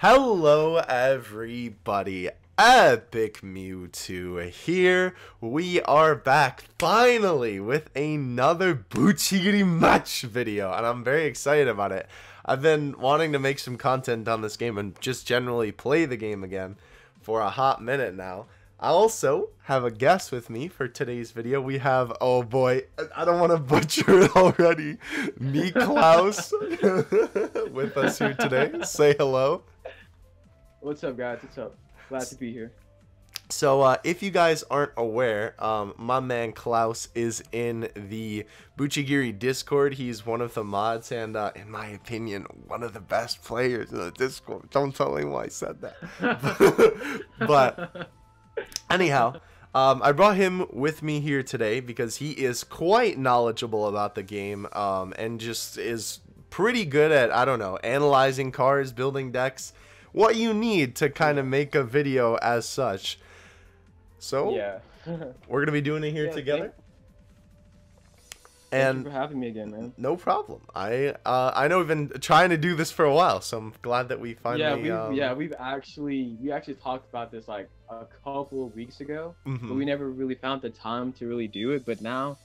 Hello, everybody. Epic Mewtwo here. We are back finally with another Bucchigiri match video, and I'm very excited about it. I've been wanting to make some content on this game and just generally play the game again for a hot minute now. I also have a guest with me for today's video. We have, oh boy, I don't want to butcher it already. Niklaus with us here today. Say hello. What's up, guys? What's up? Glad to be here. So, uh, if you guys aren't aware, um, my man Klaus is in the Bucchigiri Discord. He's one of the mods, and uh, in my opinion, one of the best players in the Discord. Don't tell anyone I said that. but anyhow, um, I brought him with me here today because he is quite knowledgeable about the game um, and just is pretty good at, I don't know, analyzing cards, building decks what you need to kind of make a video as such. So yeah, we're gonna be doing it here Yeah, together. Thank And you for having me again, man. no problem. I uh, I know we've been trying to do this for a while, so I'm glad that we finally. yeah, we've um, yeah we've actually we actually talked about this like a couple of weeks ago, mhm. but we never really found the time to really do it. But now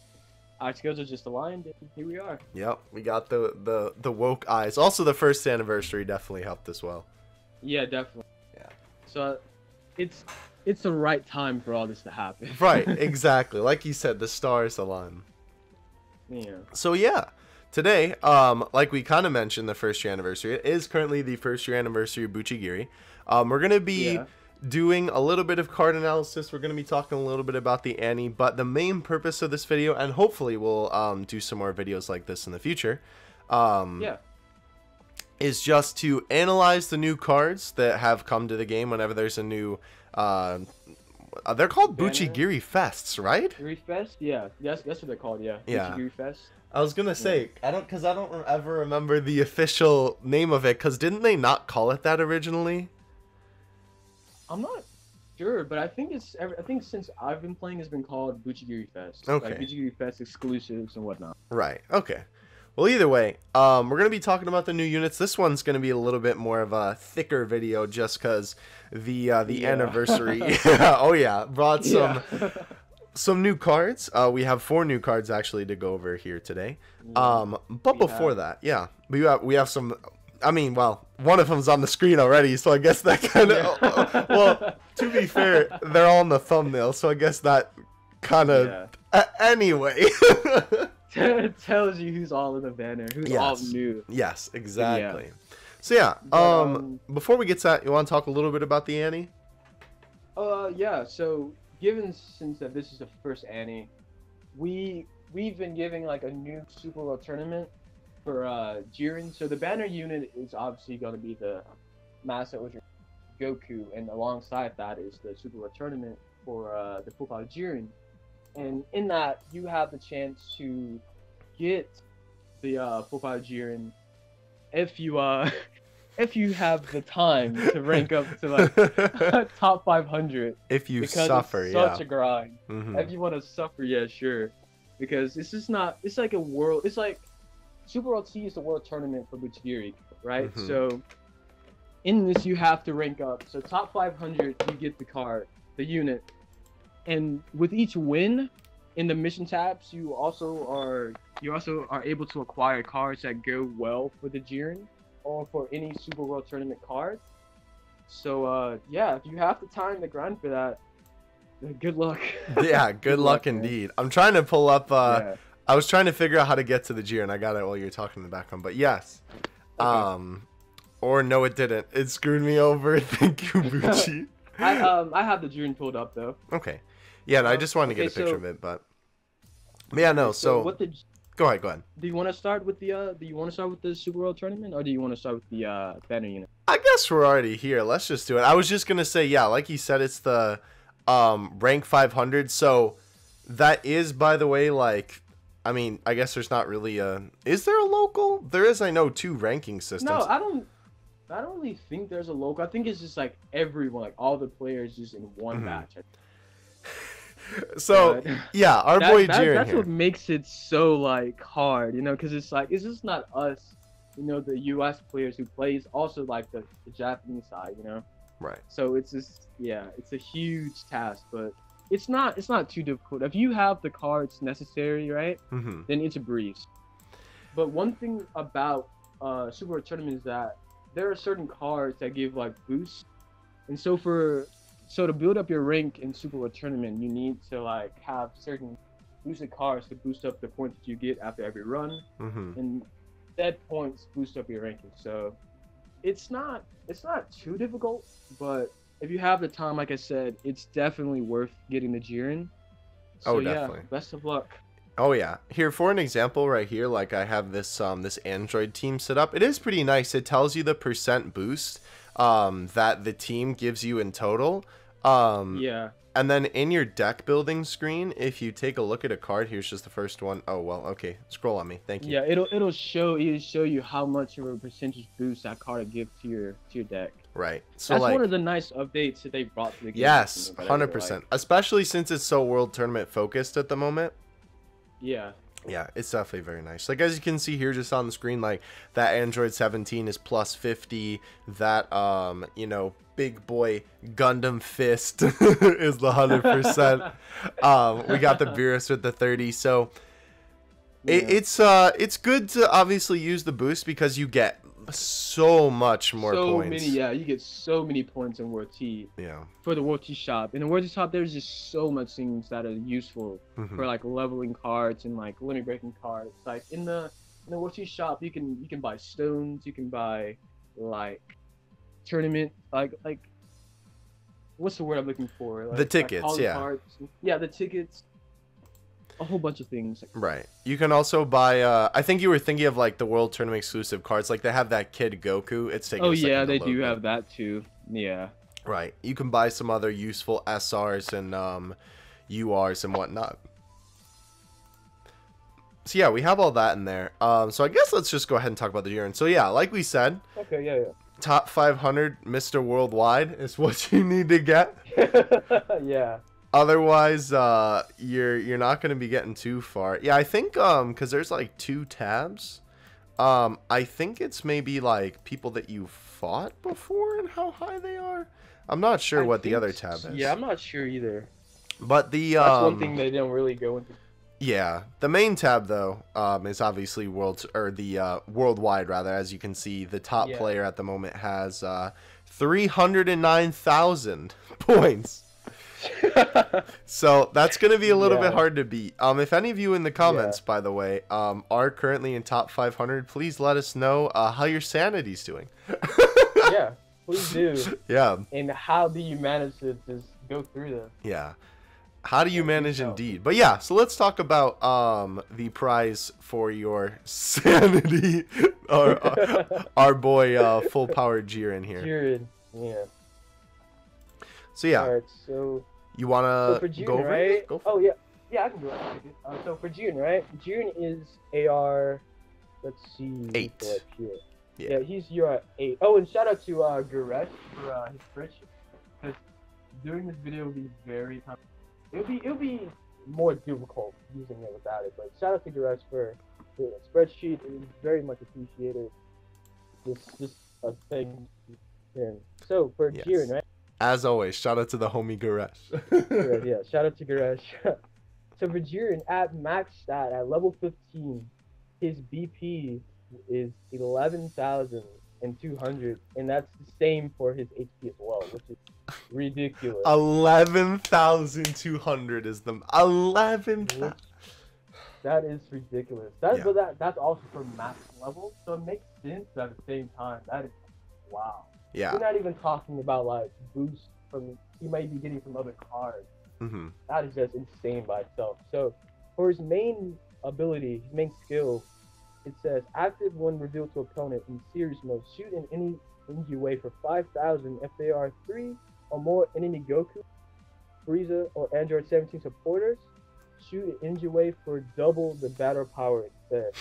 our skills are just aligned, and here we are. Yep, we got the the the woke eyes. Also, the first anniversary definitely helped as well. Yeah, definitely. Yeah. So it's it's the right time for all this to happen. Right, exactly. like you said, the stars align. yeah. So yeah, today, um, like we kind of mentioned, the first year anniversary. It is currently the first year anniversary of Bucchigiri. Um, we're gonna be Yeah. doing a little bit of card analysis. We're gonna be talking a little bit about the Annie, but the main purpose of this video, and hopefully we'll um, do some more videos like this in the future. Um, Yeah. Is just to analyze the new cards that have come to the game whenever there's a new. Uh, uh, they're called Banner? Bucchigiri Fests, right? Giri Fest? Yeah, that's that's what they're called. Yeah. Yeah. Giri Fest. I was gonna say I don't because I don't ever remember the official name of it. Because didn't they not call it that originally? I'm not sure, but I think it's. ever- I think since I've been playing, it's been called Bucchigiri Fest. Okay. Like Bucchigiri Fest exclusives and whatnot. Right. Okay. Well, either way, um, we're gonna be talking about the new units. This one's gonna be a little bit more of a thicker video, just because the uh, the Yeah. anniversary. oh yeah, brought some Yeah. some new cards. Uh, we have four new cards actually to go over here today. Um, but We before that, yeah, we have we have some. I mean, well, one of them's on the screen already, so I guess that kind of. Yeah. well, to be fair, they're all in the thumbnail, so I guess that kind of. Yeah. A- anyway. it tells you who's all in the banner, who's all new. yes, exactly. So yeah, But, um, um, before we get to that, you want to talk a little bit about the Annie? Uh, yeah. So, given since that this is the first Annie, we we've been giving like a new Super World tournament for uh Jiren. So the banner unit is obviously going to be the Master Ultra Goku, and alongside that is the Super World tournament for uh the full power Jiren. And in that, you have the chance to get the uh, full power Jiren if you uh if you have the time to rank up to like top 500 if you suffer, it's yeah. such a grind. Mhm. If you want to suffer, yeah, sure. Because it's just not. It's like a world. It's like Super World T is the world tournament for Bucchigiri, right? Mhm. So in this, you have to rank up. So top 500, you get the card, the unit, and with each win in the mission tabs, you also are you also are able to acquire cards that go well for the Jiren or for any Super World Tournament card. So uh, yeah, if you have the time to grind for that, good luck. yeah, good luck man. indeed. I'm trying to pull up. Uh, Yeah. I was trying to figure out how to get to the Jiren. I got it while you're talking in the background, but yes. Okay. Um, or no, it didn't. It screwed me over. Thank you, Bucci. I um I have the Jiren pulled up though. okay. Yeah, no, I Uh, just wanted to get okay, a picture so- of it, but. but yeah, no. So, what the go ahead, go ahead. do you want to start with the uh do you want to start with the Super World tournament or do you want to start with the uh banner unit? I guess we're already here. Let's just do it. I was just gonna say, yeah, like you said, it's the um rank 500. So that is, by the way, like. I mean, I guess there's not really a. Is there a local? There is, I know, two ranking systems. No, I don't. I don't really think there's a local. I think it's just like everyone, like all the players, just in one Mhm. match. so But yeah, our that- boy that- Jiren That's here. what makes it so like hard, you know, because it's like it's just not us you know the U.S. players who plays also like the, the Japanese side, you know. Right. So it's just yeah, it's a huge task, but it's not it's not too difficult. If you have the cards necessary, right, Mm-hmm. then it's a breeze. But one thing about uh, Super Tournament is that there are certain cards that give like boosts, and so for so to build up your rank in Super World Tournament, you need to like have certain boosted cards to boost up the points that you get after every run, Mm-hmm. and that points boost up your ranking. So it's not it's not too difficult, but if you have the time, like I said, it's definitely worth getting the Jiren. So Oh, yeah, definitely. best of luck. Oh yeah. Here for an example right here, like I have this um this Android team set up. It is pretty nice. It tells you the percent boost um that the team gives you in total. Um Yeah. and then in your deck building screen, if you take a look at a card, here's just the first one. Oh well, okay. Scroll on me. Thank you. Yeah, it'll it'll show it'll show you how much of a percentage boost that card will give to your to your deck. Right. So That's like one of the nice updates that they brought to the game. Yes, that I really hundred like. percent. Especially since it's so world tournament focused at the moment. Yeah, Yeah, it's definitely very nice. Like as you can see here, just on the screen, like that Android 17 is plus 50. That um, you know, big boy Gundam Fist is the hundred percent. Um, we got the Beerus with the 30. So it, it's uh, it's good to obviously use the boost because you get so much more so points. many. Yeah, you get so many points in World T Yeah. for the World T shop. In the World T shop, there's just so much things that are useful Mhm. for like leveling cards and like limit breaking cards. Like in the in the World T shop, you can you can buy stones. You can buy like tournament like like what's the word I'm looking for? Like, like tickets, calling yeah. cards. Yeah, the tickets. A whole bunch of things. Right. You can also buy. Uh, I think you were thinking of like the World Tournament exclusive cards. Like they have that Kid Goku. It's taking. Oh yeah, they do have that too. Yeah. Right. You can buy some other useful SRs and um, URs and whatnot. So yeah, we have all that in there. Um, so I guess let's just go ahead and talk about the Jiren. So yeah, like we said, Okay. Yeah. Yeah. top 500 Mr. Worldwide is what you need to get. Yeah. Otherwise, uh, you're you're not gonna be getting too far. Yeah, I think um, cause there's like two tabs. Um, I think it's maybe like people that you fought before and how high they are. I'm not sure I what the other tab is. Yeah, I'm not sure either. But the That's um, one thing they don't really go into. yeah, the main tab though um, is obviously world or the uh, worldwide rather. As you can see, the top Yeah. player at the moment has uh, three hundred and nine thousand points. So that's gonna be a little Yeah. bit hard to beat. Um, if any of you in the comments, by the way, um, are currently in top 500, please let us know uh, how your sanity's doing. yeah, please do. Yeah, And how do you manage to just go through them? yeah. How do you Yeah, manage indeed? But yeah, so let's talk about um the prize for your sanity. our, our, our boy uh, full power Jiren here. Jiren. Yeah. So yeah, Alright, so, you wanna for go over right? it? Go for Oh yeah, yeah, I can do it. Uh, so for June, right? June is AR. Let's see. Eight. here. Yeah. Yeah. he's your eight. Oh, and shout out to uh, for uh, his spreadsheet. Because doing this video will be very. It'll be it'll be more difficult using it without it. But shout out to Goresh for the spreadsheet. It was very much appreciated. Just just a thing. So for Yes. Jiren, right? As always, shout out to the homie. Goresh, yeah, shout out to Goresh. so for Jiren at max stat at level 15, his BP is 11,200, and that's the same for his HP as well, which is ridiculous. Eleven thousand two hundred is the eleven. Which- that is ridiculous. That, Yeah. But that that's also for max level, so it makes sense at the same time. That is wow. Yeah. We're not even talking about like boost from he might be getting from other cards. hmm that is just insane by itself. So for his main ability, his main skill, it says active when revealed to opponent in serious mode. Shoot in any energy wave for 5,000 if they are three or more enemy Goku, Frieza, or Android 17 supporters. Shoot an energy wave for double the battle power instead.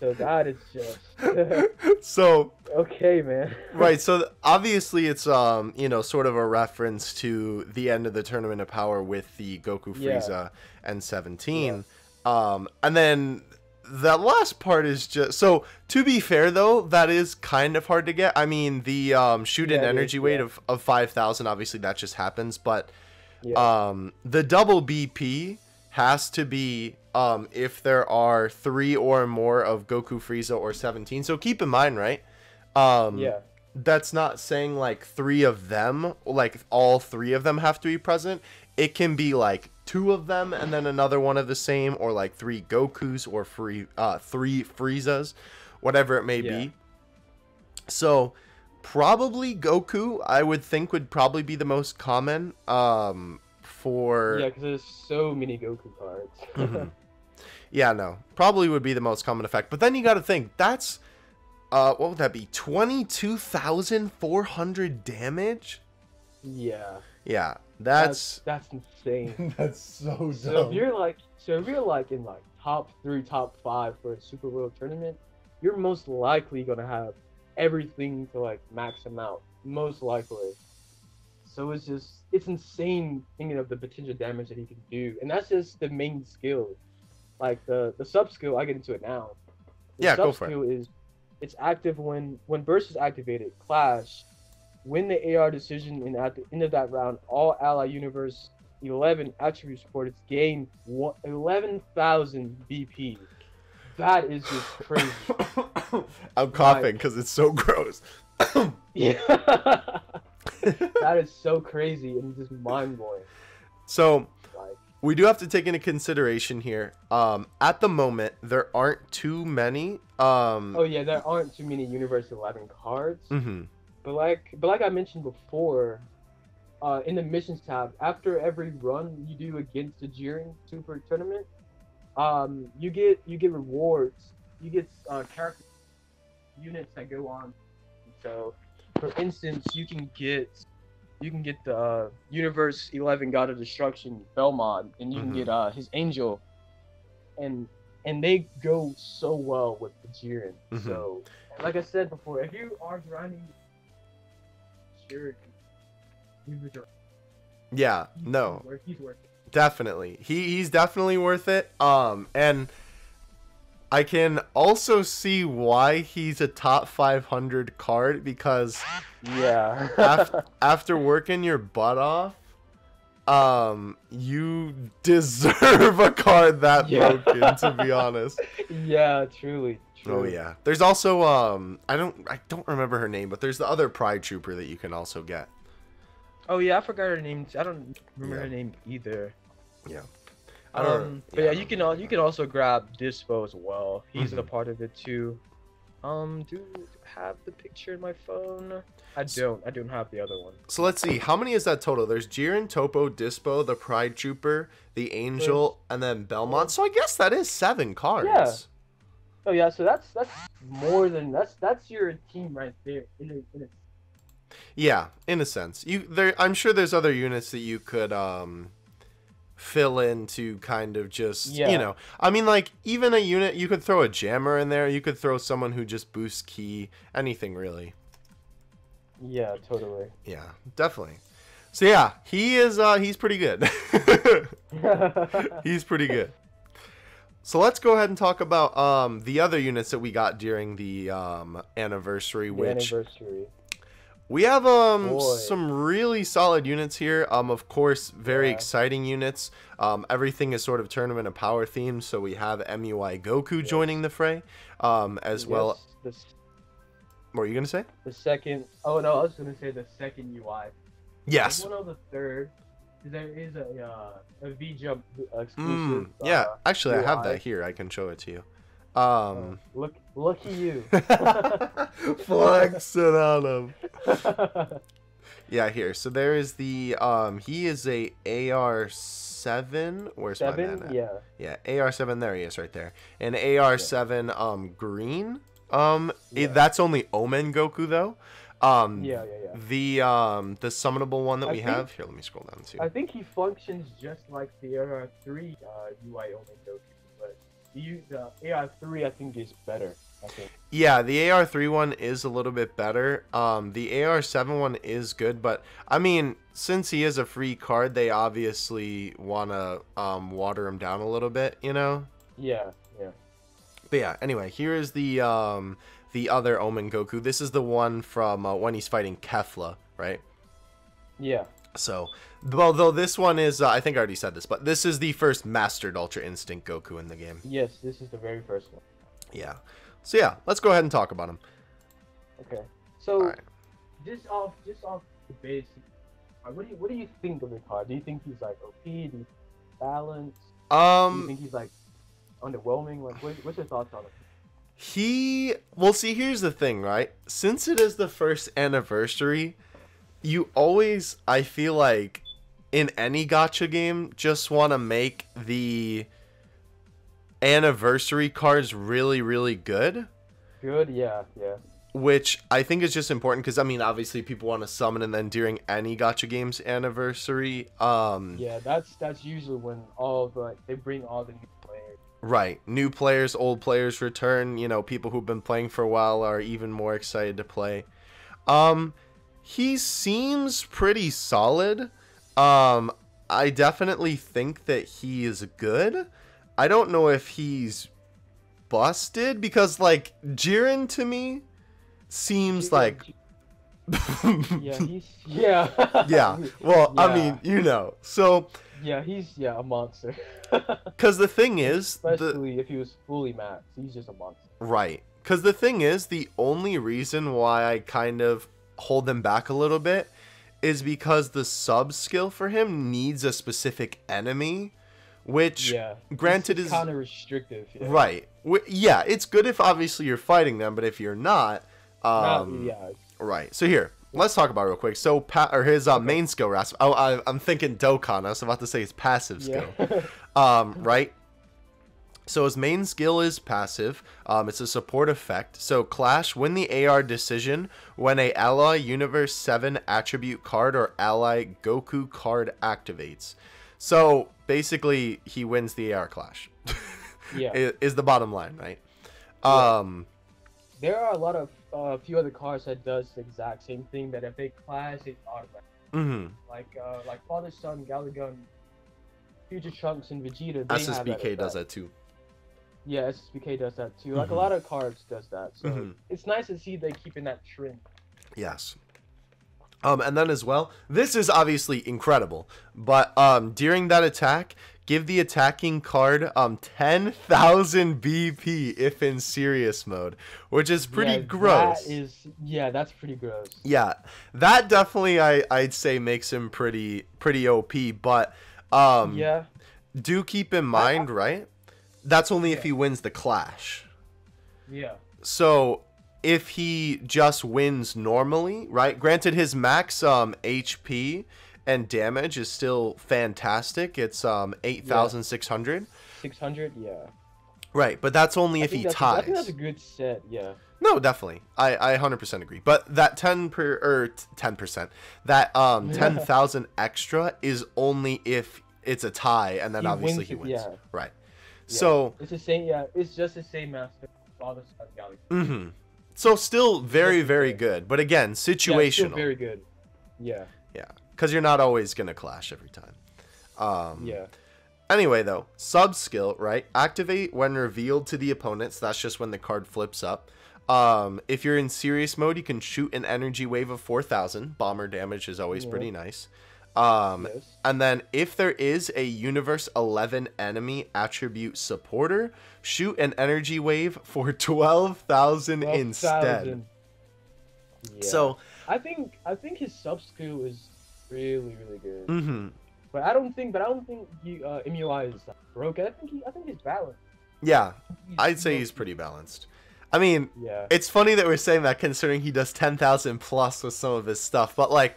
So that is just so okay, man. right, so obviously it's um you know sort of a reference to the end of the tournament of power with the Goku Yeah. Frieza and Seventeen, um and then that last part is just so to be fair though that is kind of hard to get i mean the um shoot in Yeah, it is, energy wave yeah. of, of 5000 obviously that just happens but Yeah. um the double bp has to be um if there are three or more of goku frieza or 17 so keep in mind right um yeah. that's not saying like three of them like all three of them have to be present it can be like two of them and then another one of the same or like three gokus or free uh three friezas whatever it may Yeah. be so probably goku i would think would probably be the most common um for Yeah, because there's so many Goku cards. Mhm. yeah, no. Probably would be the most common effect. But then you got to think that's uh what would that be? 22,400 damage? yeah. Yeah. That's that's insane. that's so So if you're like, so if you're like in like top three, top five for a Super World tournament, you're most likely gonna have everything to like max him out. Most likely. So it's just it's insane thinking of the potential damage that he can do, and that's just the main skill. Like the the sub skill, I get into it now. The Yeah, go for it. is it's active when when burst is activated. Clash. Win the AR decision, and at the end of that round, all ally universe 11 attribute supporters gain one- 11,000 BP. That is just crazy. I'm coughing cuz it's so gross. yeah. that is so crazy and just mind blowing. so, we do have to take into consideration here. Um at the moment there aren't too many um oh yeah, there aren't too many Universe 11 cards, mhm. but like, but like I mentioned before, uh, in the missions tab, after every run you do against the Jiren Super Tournament, um, you get you get rewards. You get uh, character units that go on. So, for instance, you can get you can get the uh, Universe 11 God of Destruction Belmod, and you Mhm. can get uh, his Angel, and and they go so well with the Jiren. Mhm. So, like I said before, if you are grinding, sure, he's worth. Yeah, no. he's worth it. Definitely. He he's definitely worth it. Um and I can also see why he's a top 500 card because Yeah. Af- after working your butt off um you deserve a card that Yeah. broken to be honest. yeah, truly. Oh yeah. There's also um I don't I don't remember her name, but there's the other pride trooper that you can also get. Oh yeah, I forgot her name. I don't remember Yeah. her name either. Yeah. I don't- Um, but yeah, yeah, you can al- you can also grab Dyspo as well. He's a Mhm. part of it too. Um, do have the picture in my phone? I don't. I don't have the other one. So let's see, how many is that total? There's Jiren, Toppo, Dyspo, the Pride Trooper, the Angel, and then Belmod. So I guess that is seven cards. Yeah. Oh yeah, so that's that's more than that's that's your team right there. In a, in a, Yeah, in a sense. You there I'm sure there's other units that you could um fill in to kind of just Yeah. you know. I mean like even a unit you could throw a jammer in there, you could throw someone who just boosts key, anything really. yeah, totally. Yeah, definitely. So yeah, he is uh he's pretty good. he's pretty good. So let's go ahead and talk about um the other units that we got during the um anniversary The which anniversary. We have um Boy. some really solid units here. Um of course very Yeah. exciting units. Um everything is sort of tournament and power themed, so we have MUI Goku joining the fray. Um as well Yes, the, s- what were you gonna say? the second. Oh no, I was gonna say the second UI. Yes. One of the third. There is a uh, a V Jump Mm, yeah, uh, actually I have that here. I can show it to you. Um look, lucky you. flexing on him. Yeah, here. So there is the um he is a AR7. Where's my man at? Yeah. Yeah, AR7 there he is right there. And AR7 um green. Um it- that's only Omen Goku though. Um Yeah, yeah, yeah. the um the summonable one that I we think- have. Here, let me scroll down too. I think he functions just like the AR3 uh, UI only Goku, the, the AR3 I think is better. Yeah, the AR3 one is a little bit better. Um, the AR7 one is good, but I mean, since he is a free card, they obviously want to um, water him down a little bit, you know? Yeah, yeah. But yeah, anyway, here is the um the other Omen Goku. This is the one from uh, when he's fighting Kefla, right? Yeah. So, well, though this one is, uh, I think I already said this, but this is the first mastered Ultra Instinct Goku in the game. Yes, this is the very first one. Yeah. So yeah, let's go ahead and talk about him. Okay. So, Alright. just off, just off the uh, what do you, what do you think of the card? Do you think he's like OP? Do you he's balanced? Do you Um, think he's like underwhelming? Like, what, what's your thoughts on it? he, well, see, here's the thing, right? Since it is the first anniversary, you always, I feel like, in any gacha game, just want to make the anniversary cards really, really good. Good. Yeah. Yeah. which I think is just important because I mean, obviously, people want to summon, and then during any gacha games anniversary, um, Yeah. That's that's usually when all the they bring all the new players. right, new players, old players return. You know, people who've been playing for a while are even more excited to play. Um, he seems pretty solid. Um, I definitely think that he is good. I don't know if he's busted because like Jiren to me seems like Yeah. He's yeah. yeah. Well, I mean, you know. So, Yeah. He's yeah a monster. because the thing is, the if he was fully maxed, he's just a monster. right. Because the thing is, the only reason why I kind of hold them back a little bit is because the sub skill for him needs a specific enemy, which Yeah. granted is kind of restrictive. Yeah. right. Yeah, it's good if obviously you're fighting them, but if you're not, Not- um, yeah. Right. So here, let's talk about it real quick. So Pat or his uh, main skill, Rasp. Oh, I, I'm thinking Dokkan. I was about to say his passive skill. Yeah. Um, right. So his main skill is passive. Um, it's a support effect. So Clash win the AR decision when a ally Universe Seven attribute card or ally Goku card activates. So basically, he wins the AR Clash. Yeah. is the bottom line, right? Yeah. Um, there are a lot of a uh, few other cards that does the exact same thing. That if they clash, it's automatic. mhm. Like uh, like Father Son, Galick Gun, Future Trunks, and Vegeta. Have that SSBK does that too. Yeah, SSBK does that too. Like Mhm. a lot of cards does that. So Mhm. it's nice to see they keeping that trend. Yes. Um, and then as well, this is obviously incredible. But um, during that attack, give the attacking card um 10,000 BP if in serious mode, which is pretty Yeah, gross. That is yeah, that's pretty gross. yeah, that definitely I I'd say makes him pretty pretty OP. But um, yeah, do keep in mind, right? That's only if he wins the clash. yeah, So if he just wins normally, right? Granted, his max um HP and damage is still fantastic. It's um eight thousand six hundred. six hundred. Yeah. Right, but that's only I if he that's a- I think that's a good set. Yeah. No, definitely. I I hundred percent agree. But that ten per or ten percent, that um ten thousand extra is only if it's a tie, and then He obviously wins he wins. yeah. Right. Yeah. So. It's the same. Yeah, it's just the same master. Father Son, Galick Gun. hmm So still very very good, but again Yeah, still situational. very good. Yeah. Yeah, because you're not always gonna clash every time. Um, Yeah. Anyway, though, sub skill right, activate when revealed to the opponents. That's just when the card flips up. Um, if you're in serious mode, you can shoot an energy wave of 4,000. Bomber damage is always Yeah. pretty nice. Um, Yes. and then if there is a Universe 11 enemy attribute supporter, shoot an energy wave for 12,000 instead. 12,000. Yeah. So, I think I think his sub skill is really really good. hmm But I don't think but I don't think he uh, MUI is broken. I think he I think he's balanced. yeah, He's I'd say he's pretty balanced. I mean, Yeah. it's funny that we're saying that considering he does 10,000 plus with some of his stuff, but like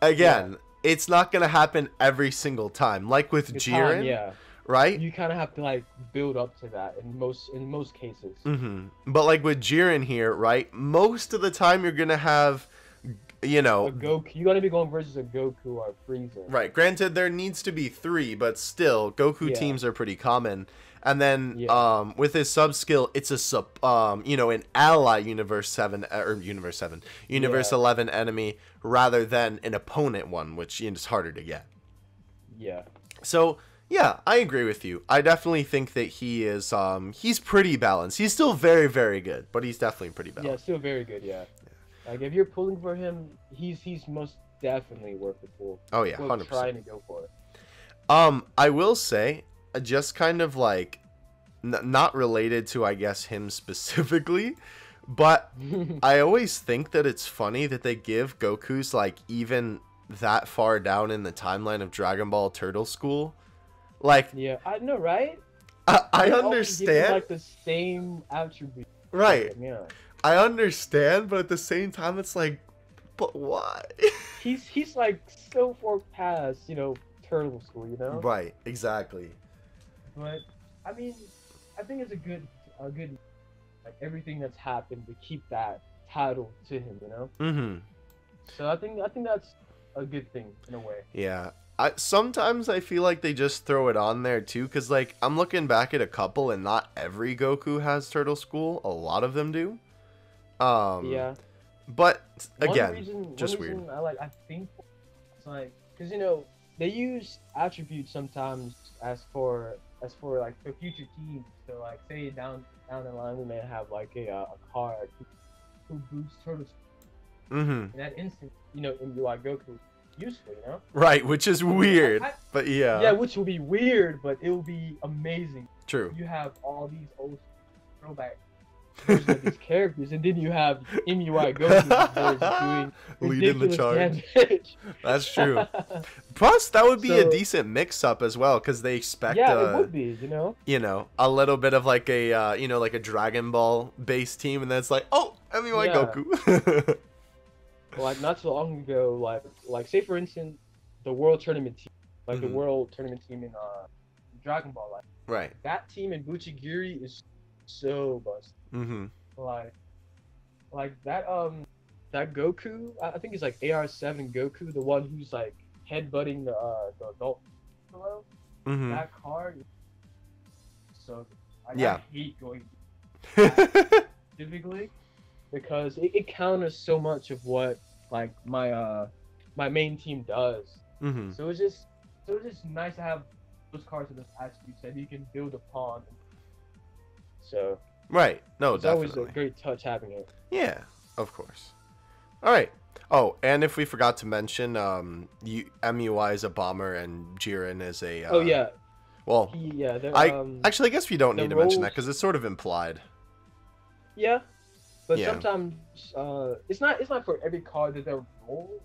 again, it's not going to happen every single time. Like with The Jiren, yeah. right? You kind of have to like build up to that in most in most cases. Mhm. But like with Jiren here, right? Most of the time you're going to have you know, A Goku, you gotta be going versus a Goku or a Frieza. Right. Granted, there needs to be three, but still, Goku Yeah. teams are pretty common. And then, Yeah. um, with his sub skill, it's a sub, um, you know, an ally Universe Seven or Universe Seven, Universe Yeah. Eleven enemy rather than an opponent one, which is harder to get. Yeah. So Yeah, I agree with you. I definitely think that he is um he's pretty balanced. He's still very very good, but he's definitely pretty balanced. Yeah, still very good. Yeah. Like if you're pulling for him, he's he's most definitely worth the pull. Oh yeah, 100%. trying to go for it. Um, I will say, just kind of like, n- not related to, I guess, him specifically, but I always think that it's funny that they give Goku's like even that far down in the timeline of Dragon Ball Turtle School. Like, yeah, I know, right? I, I him, understand, like the same attribute. right? Yeah. I understand, but at the same time, it's like, but why? He's he's like so far past, you know, turtle school, you know. right, exactly. But I mean, I think it's a good a good like everything that's happened to keep that title to him, you know. Mm-hmm. So I think I think that's a good thing in a way. Yeah. I sometimes I feel like they just throw it on there too cuz like I'm looking back at a couple and not every Goku has Turtle School. A lot of them do. Um yeah. But again, reason, just one weird. I like I think it's like because you know they use attributes sometimes as for as for like for future teams. So like say down down the line we may have like a uh, a card who, who boosts turtle Mhm. in that instant. You know in UI Goku useful. You know. Right, which is weird. I- But yeah. Yeah, which will be weird, but it will be amazing. True. You have all these old throwback of these characters, and then you have MUI Goku doing Leading the charge. damage. That's true. Plus that would be a decent mix up as well cuz they expect yeah, uh, it would be, you know. you know, a little bit of like a uh, you know, like a Dragon Ball based team and then it's like, "Oh, MUI Yeah. Goku." Like not so long ago, like like say for instance, the World Tournament team, like Mhm. the World Tournament team in uh Dragon Ball, like right. that team in Bucchigiri is so busted. Mhm. like like that um that Goku I I think it's like AR7 Goku the one who's like headbutting the uh the adult below Mhm. that card so like, Yeah. I hate going typically because it, it counters so much of what like my uh my main team does hmm so it's just so it's just nice to have those cards in the past you said you can build upon so Right. No, it's Oh, definitely. always a great touch having it Yeah, of course. All right. Oh, and if we forgot to mention, um, you, MUI is a bomber and Jiren is a. Uh, oh yeah Well, yeah, they're, I- um, actually, I guess we don't need to mention that because it's sort of implied. yeah, but Yeah. sometimes uh, it's not it's not for every card that their role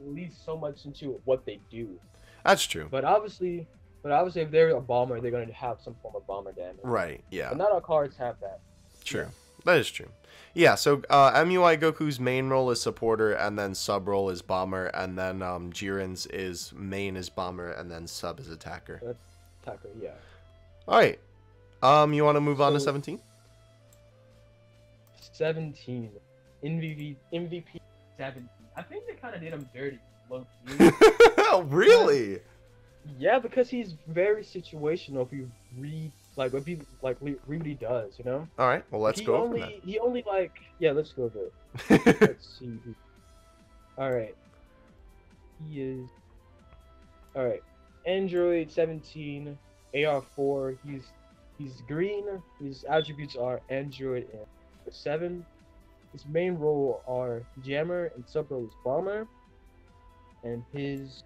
leads so much into what they do. That's true. But obviously, but obviously, if they're a bomber, they're going to have some form of bomber damage. Right. Yeah. But not all cards have that. True. That is true. Yeah, so uh, MUI Goku's main role is supporter, and then sub role is bomber, and then um, Jiren's is main is bomber, and then sub is attacker. That's attacker, yeah. All right. Um, you want to move on to 17? 17 MVP MVP 17. I think they kind of did him dirty, low key. really? Yeah, because he's very situational. If you read like what he like re- read what he does, you know. All right. Well, let's he go only he only like yeah let's go over it let's see all right he is all right android 17 ar4 he's he's green his attributes are android and 7 his main role are jammer and sub role is bomber and his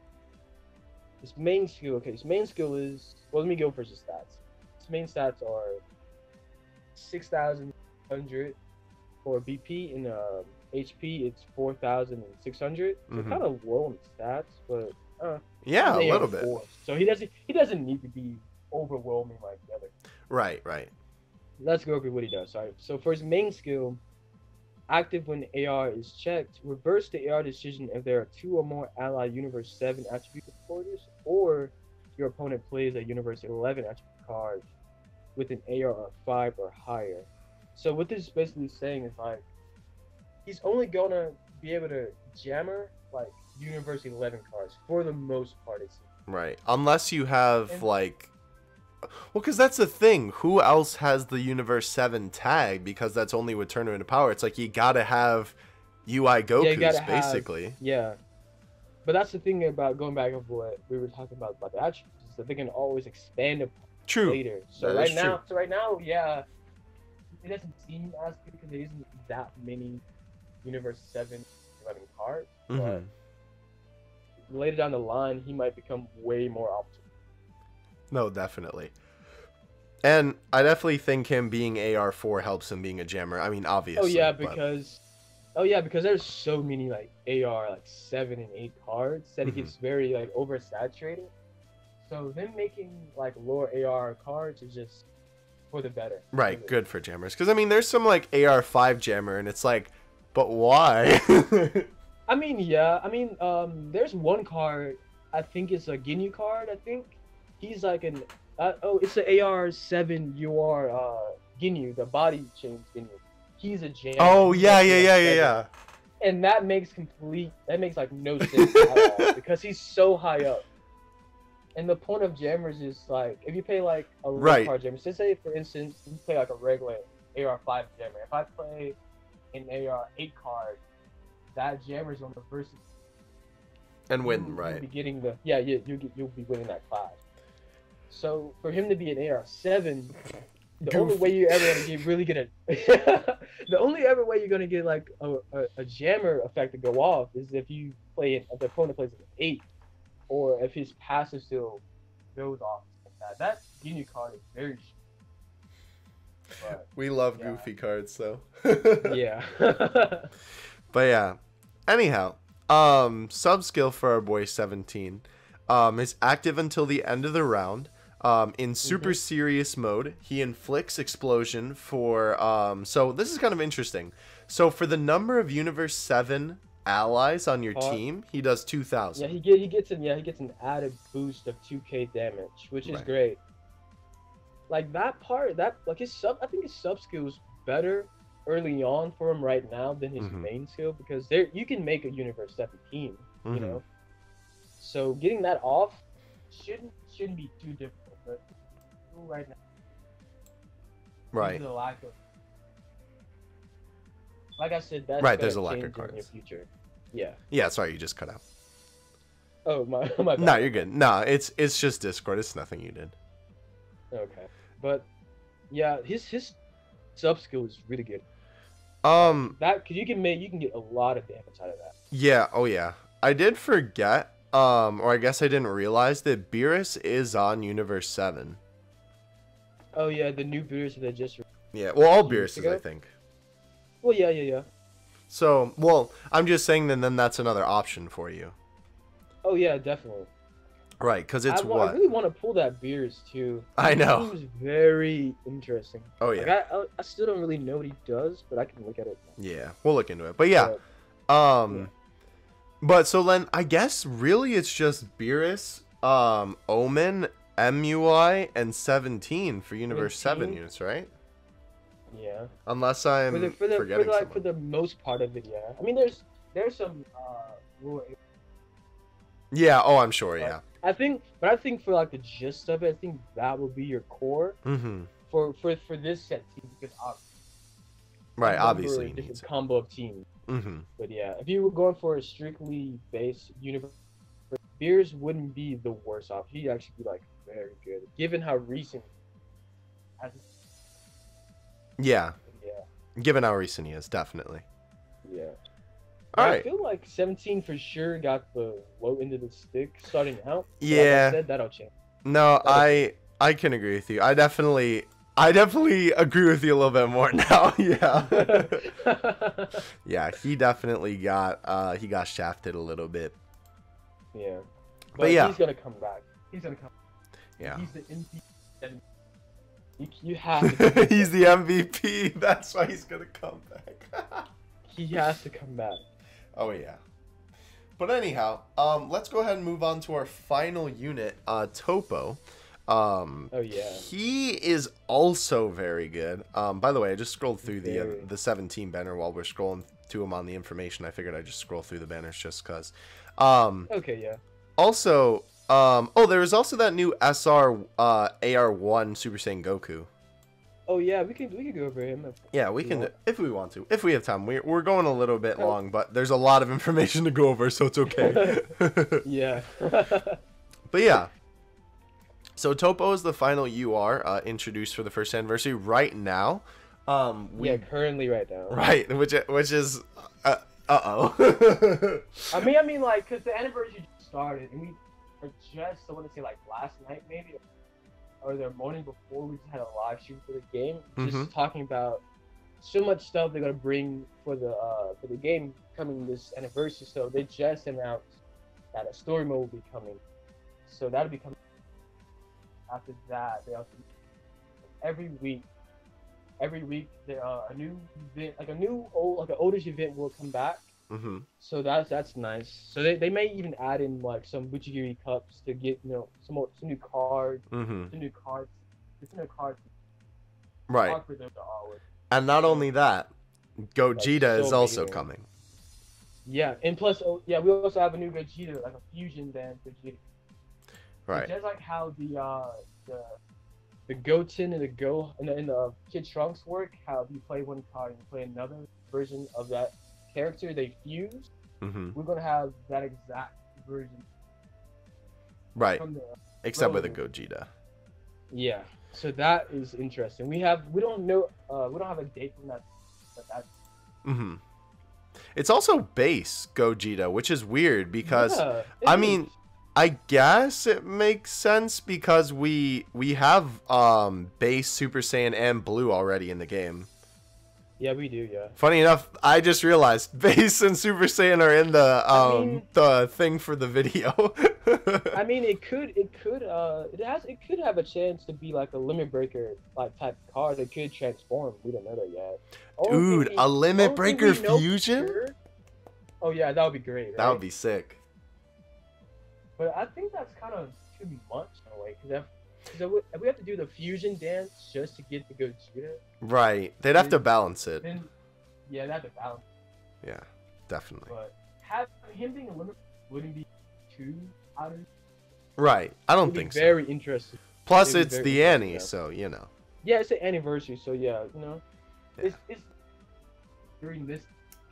his main skill okay his main skill is well let me go for his stats his main stats are 6100 for BP and um, HP it's 4600 so Mhm. kind of low in stats but uh, yeah, a little bit. four. so he doesn't he doesn't need to be overwhelming like the other Right, right. let's go over what he does sorry so for his main skill active when AR is checked. Reverse the AR decision if there are two or more ally universe 7 attribute supporters or your opponent plays a universe 11 attribute card with an AR of 5 or higher. So what this is basically saying is like he's only gonna be able to jammer like universe 11 cards for the most part it's Right. Unless you have And- like well, because that's the thing. Who else has the Universe Seven tag? Because that's only with Tournament of Power. It's like you gotta have UI Goku's have- basically. Yeah, but that's the thing about going back of what we were talking about about the attributes is that they can always expand upon True. later. So That right now, true. so right now, yeah, it doesn't seem as good because there isn't that many Universe 7 11 cards. Mhm. But later down the line, he might become way more optimal. No, definitely. And I definitely think him being AR4 helps him being a jammer. I mean, obviously. Oh yeah, but- because oh yeah, because there's so many like AR like seven and eight cards that Mhm. it gets very like oversaturated. So them making like lower AR cards is just for the better. Right, the- good for jammers. Because, I mean, there's some, like, AR5 jammer, and it's like, but why? I mean, yeah. I mean, um, there's one card. I think it's a Ginyu card. I think he's like an. Uh, oh, it's an AR7 UR uh, Ginyu, the body change Ginyu. He's a jam. oh, yeah, yeah, yeah, yeah, yeah. And that makes complete. That makes like no sense at all because he's so high up. And the point of jammers is like if you play like a low Right. card jammer. So say for instance you play like a regular AR5 jammer. If I play an AR8 card, that jammer's on the versus And win, You'll right. be getting the yeah, you you get you'll be winning that class. So for him to be an AR seven, the only way you're ever gonna get really get a the only ever way you're gonna get like a, a, a jammer effect to go off is if you play it if the opponent plays an eight, or if his passive still goes off like that. That Ginyu card is very. But, We love Yeah. goofy cards, though. yeah. But yeah. Anyhow, um, sub skill for our boy 17 um, is active until the end of the round. Um, in super Mhm. serious mode, he inflicts explosion for. Um, so this is kind of interesting. So for the number of Universe 7 allies on your Uh, team, he does 2,000. Yeah, he get he gets an yeah he gets an added boost of two K damage, which is Right. great. Like that part, that like his sub, I think his sub skill is better early on for him right now than his Mhm. main skill because there you can make a universe seventeen, Mhm. you know. So getting that off shouldn't shouldn't be too difficult, but right now Right. the lack of like I said, that's Right, there's a lack of change in the cards. future. Yeah. Yeah, sorry, you just cut out. Oh my my bad. No, you're good. No, it's it's just Discord. It's nothing you did. Okay, but yeah, his his sub skill is really good. Um, That cause you can make you can get a lot of damage out of that. Yeah, oh yeah. I did forget, um, or I guess I didn't realize that Beerus is on Universe 7. Oh yeah, the new Beerus that just Yeah, well, all Few Beerus weeks is, I think. well yeah yeah yeah So, well, I'm just saying that then that's another option for you. oh yeah definitely. Right, because it's I, wa- I really want to pull that Beerus too. I know. It was very interesting. Oh, Like, yeah. I, I I still don't really know what he does, but I can look at it. Yeah, we'll look into it. But yeah, um, yeah. But so then I guess really it's just Beerus, um, Omen, MUI, and 17 for Universe 7 units, right? yeah. Unless I'm For the for the for forgetting the, like for the most part of it, yeah. I mean, there's there's some uh rule Yeah, oh, I'm sure, Right. yeah. I think, but I think for like the gist of it, I think that will be your core Mm-hmm. for for for this set team because ob- Right, obviously different combo of teams. Mm-hmm. But yeah, if you were going for a strictly base universe, Beerus wouldn't be the worst option. He'd actually be like very good, given how recent. Yeah, yeah, given how recent he is, definitely. yeah. All I right. feel like 17 for sure got the low end of the stick starting out. Yeah. Like I said, that'll change. No, That'll I I can agree with you. I definitely I definitely agree with you a little bit more now. yeah. yeah, he definitely got uh he got shafted a little bit. yeah. But yeah. he's gonna come back. He's gonna come. Yeah. He's the MVP. You, you have to. he's the MVP. That's why he's going to come back. he has to come back. oh yeah. But anyhow, um let's go ahead and move on to our final unit, uh Toppo. Um Oh yeah. He is also very good. Um, by the way, I just scrolled through the uh, the 17 banner while we're scrolling to him on the information. I figured I'd just scroll through the banners just cause. Um, Okay, yeah. also, um, oh, there is also that new SR uh, AR1 Super Saiyan Goku. Oh yeah, we can we can go over him. Yeah, we can want- if we want to, if we have time. We're we're going a little bit Oh. long, but there's a lot of information to go over, so it's okay. Yeah. but yeah, So Toppo is the final UR uh, introduced for the first anniversary right now. Um, we yeah, currently right now. right, which which is uh oh. I mean, I mean, like, cause the anniversary just started, and we are just, I want to say, like last night maybe, or the morning before, we just had a live stream for the game, just Mhm. talking about so much stuff they're gonna bring for the uh for the game coming this anniversary. So they just announced that a story mode will be coming. So that'll be coming. After that, they also every week. Every week, there uh, a new event, like a new old, like an oldish event will come back. hmm So that's that's nice. So they, they may even add in like some Bucchigiri cups to get you know some more, some new cards, hmm some new cards, some new cards. Right, hard for them to and not only that, Gogeta so is also coming. Yeah, and plus, oh, yeah, we also have a new Vegeta, like a fusion band Vegeta. Right. Just like how the uh the the Goten and the Go and the, and the Kid Trunks work, how if you play one card and you play another version of that character, they fuse. hmm We're gonna have that exact version Right. from the Except with a. Gogeta. Yeah. So that is interesting. We have we don't know uh we don't have a date from that that hmm It's also base Gogeta, which is weird because Yeah, I is. mean, I guess it makes sense because we we have um base Super Saiyan and Blue already in the game. Yeah, we do, yeah. Funny enough, I just realized base and Super Saiyan are in the um mean- the thing for the video. I mean it could it could uh it has it could have a chance to be like a limit breaker like type card that could transform. We don't know that yet. Only Dude, a limit breaker thing we know for fusion? sure- Oh yeah, that would be great. that would be sick. But I think that's kind of too much in a way because we- have to do the fusion dance just to get the Gogeta, Right. They'd have to balance it. then yeah, that's a balance. Yeah, definitely. But have him being a limit wouldn't be too out of Right. I don't think so. very interesting. Plus, it'd it's the Annie, so you know. Yeah, it's an anniversary, so yeah, you know, Yeah. it's it's during this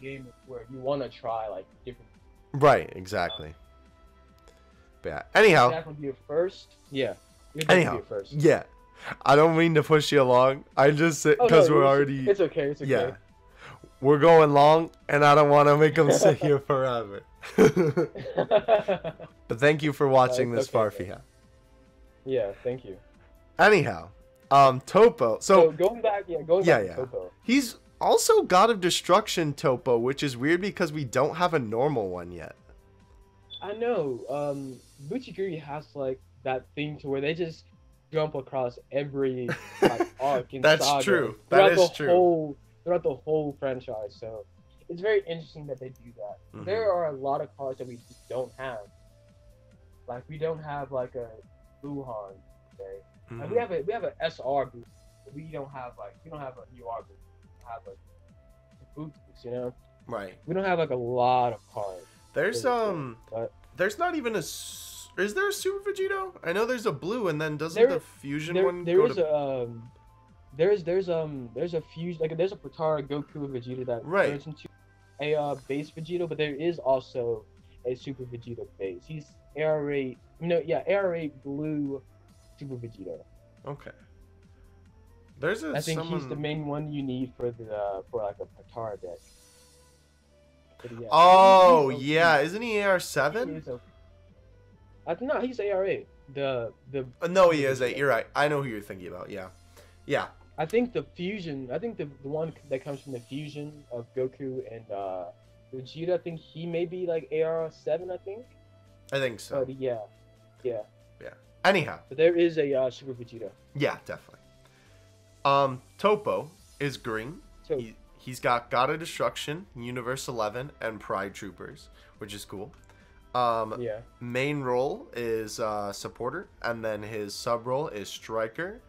game where you want to try like different. Right. Exactly. But yeah. Anyhow. That would be your first. Yeah. You'd Anyhow, be your first. Yeah. I don't mean to push you along. I just Oh, no, because we're it's- already It's okay. It's okay. yeah. We're going long, and I don't want to make them sit here forever. but thank you for watching it's this okay, Farfia. yeah. Thank you. Anyhow, um, Toppo. So, So going back, yeah, going Yeah, back yeah. to Toppo. he's also God of Destruction Toppo, which is weird because we don't have a normal one yet. I know. Um, Bucchigiri has like that thing to where they just jump across every like arc in That's Saga true. That the true. Whole, throughout the whole franchise, so it's very interesting that they do that. Mhm. There are a lot of cards that we don't have. Like we don't have like a Wuhan, okay? Like, Mhm. we have a we have a SR boot, we don't have like we don't have a UR boot. We have a boot you know. Right. We don't have like a lot of cards. There's um. But There's not even a. Is there a Super Vegito? I know there's a blue, and then doesn't There- the fusion there, one there go is to? a um, there's there's um there's a fusion like there's a Potara Goku Vegeta that Right. turns into a uh, base Vegeta, but there is also a Super Vegeta base. He's AR8, no, yeah, AR8 blue Super Vegeta. Okay. There's a I think someone... he's the main one you need for the uh, for like a Potara deck. Yeah, Oh yeah, isn't he AR seven? I th- no, he's AR8. The the Uh, no, he is eight. You're right. I know who you're thinking about. Yeah, yeah. I think the fusion. I think the, the one that comes from the fusion of Goku and uh, Vegeta. I think he may be like AR seven. I think. I think so. But yeah, yeah. Anyhow, But there is a uh, Super Vegeta. yeah, definitely. Um, Toppo is green. So He, he's got God of Destruction, Universe Eleven, and Pride Troopers, which is cool. Um, yeah, main role is uh, supporter, and then his sub role is striker.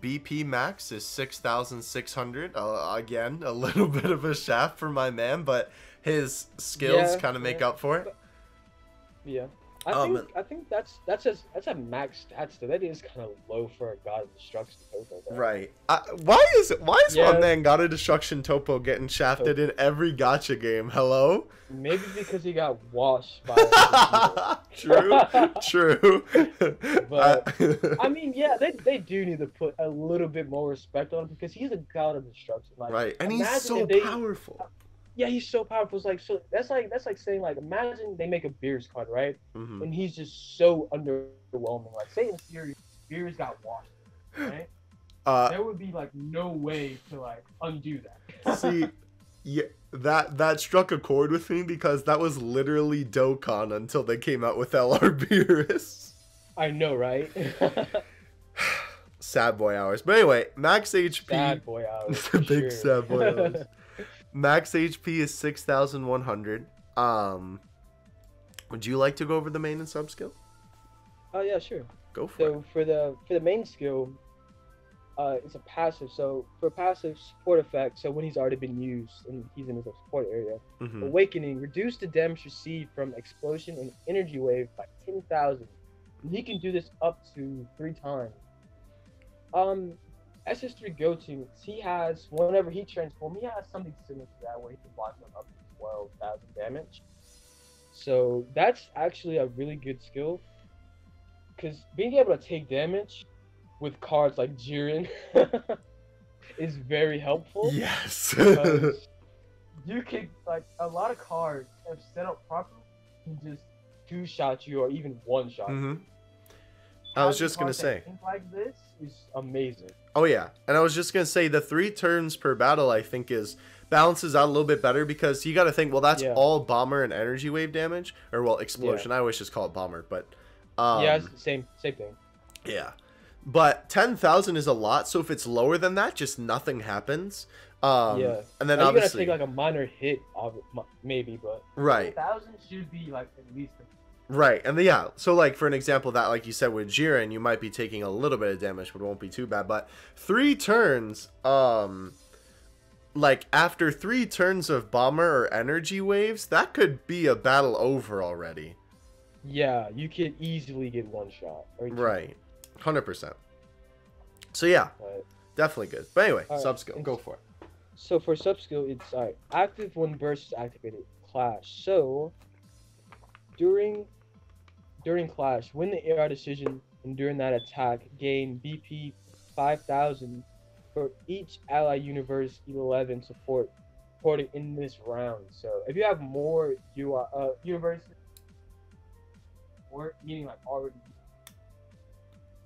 BP max is six thousand six hundred. Uh, again, a little bit of a shaft for my man, but his skills Yeah, kind of make yeah. up for it. yeah. I Um, think I think that's that's a that's a max stats though. That is kind of low for a God of Destruction Toppo. though. Right. Uh, why is why is Yeah. my man God of Destruction Toppo getting shafted in every gacha game? Hello. Maybe because he got washed by. true. True. But- I- I mean, yeah, they, they do need to put a little bit more respect on him because he's a god of destruction. Like, right, and he's so they- powerful. Yeah, he's so powerful. It's like so. That's like that's like saying like imagine they make a Beerus card right, Mhm. and he's just so underwhelming. Like say in Fury, Beerus got washed, right? Uh, there would be like no way to like undo that. see, yeah, that that struck a chord with me because that was literally Dokkan until they came out with LR Beerus. I know, right? Sad boy hours. But anyway, max HP. Bad boy hours. the big sure. sad boy hours. Max HP is 6,100. Um, would you like to go over the main and sub skill? oh yeah, sure. Go for it. So for the for the main skill, uh, it's a passive. So for passive support effect, so when he's already been used and he's in his support area, Mhm. awakening reduce the damage received from explosion and energy wave by ten thousand. And he can do this up to three times. Um, SS3 Goten, he has whenever he transforms, he has something similar to that where he can block them up to twelve thousand damage. So that's actually a really good skill. Because being able to take damage with cards like Jiren is very helpful. Yes. you can like a lot of cards if set up properly can just two shot you or even one shot. you. hmm I was just gonna say. like this is amazing. Oh yeah, and I was just gonna say the three turns per battle I think is balances out a little bit better because you got to think well that's Yeah. all bomber and energy wave damage or well explosion. I always just call it bomber, but um, yeah, it's the same same thing. Yeah. But 10,000 is a lot, so if it's lower than that, just nothing happens. Um, Yeah. And then Now, you're gonna obviously. take like a minor hit of maybe, but right, thousand should be like at least. Right. And then, yeah, so like for an example, that, like you said, with Jiren, you might be taking a little bit of damage, but it won't be too bad. But three turns, um, like after three turns of bomber or energy waves, that could be a battle over already. Yeah, you could easily get one shot. Right. 100%. So, yeah, but- definitely good. But anyway, Alright, sub skill, go for it. So for sub skill, it's uh, active when burst is activated. Clash. So during during clash, win the AR decision and during that attack, gain BP five thousand for each ally universe eleven support supported in this round. So if you have more you uh universes or meaning like already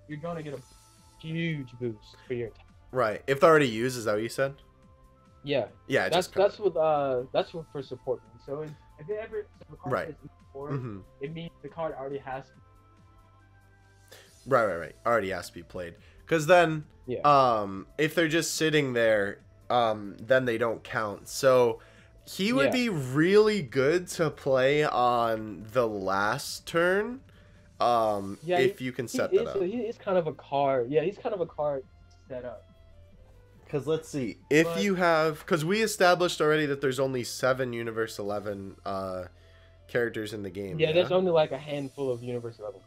you're gonna get a huge boost for your attack. Right. If they're already used, is that what you said? Yeah. Yeah, that's just that's what uh that's what for support. So if, if it ever a card Right. says support, hmm it means the card already has Right, right, right. Already has to be played. Because then, yeah um, if they're just sitting there, um, then they don't count. So he would Yeah. be really good to play on the last turn. Um, Yeah, if you can set is, that up. he is kind of a card. Yeah, he's kind of a card set up. Because let's see, if But- you have, because we established already that there's only seven Universe Eleven uh characters in the game. Yeah, there's only like a handful of universe level.